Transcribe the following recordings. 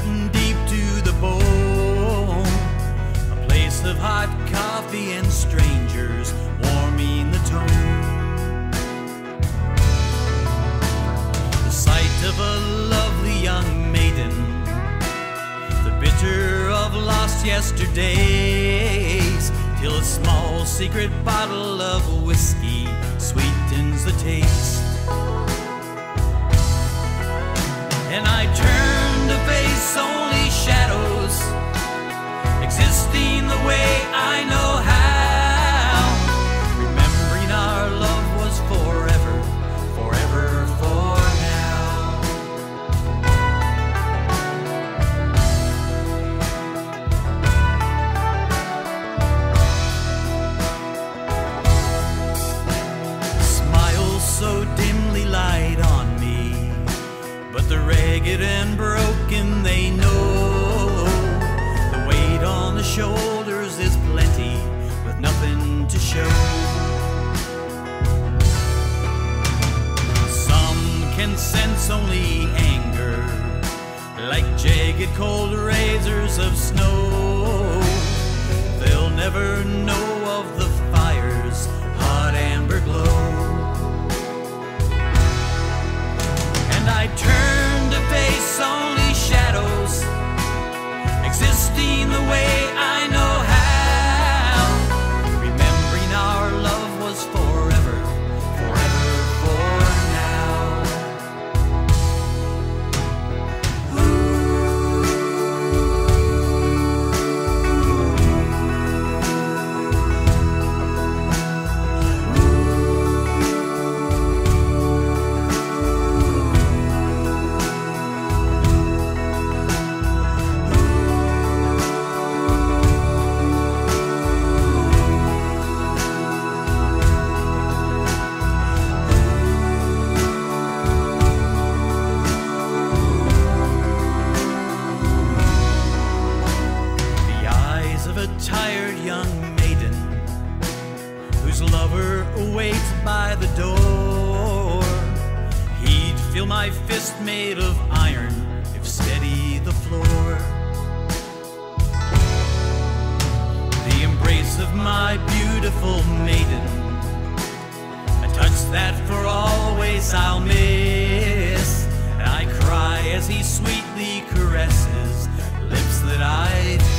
cutting deep to the bone. A place of hot coffee and strangers warming the tone. The sight of a lovely young maiden, the bitter of lost yesterdays, till a small secret bottle of whiskey sweetens the taste. The ragged and broken they know. The weight on the shoulders is plenty, with nothing to show. Some can sense only anger, like jagged cold razors of snow. They'll never know of the fire's hot amber glow. And I turn only shadows, existing the way Lover waits by the door. He'd feel my fist made of iron if steady the floor. The embrace of my beautiful maiden, a touch that for always I'll miss. And I cry as he sweetly caresses lips that I.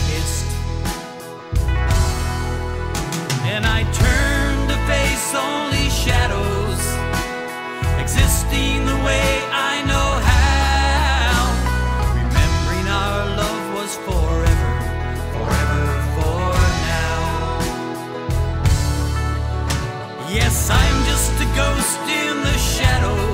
Yes, I'm just a ghost in the shadows.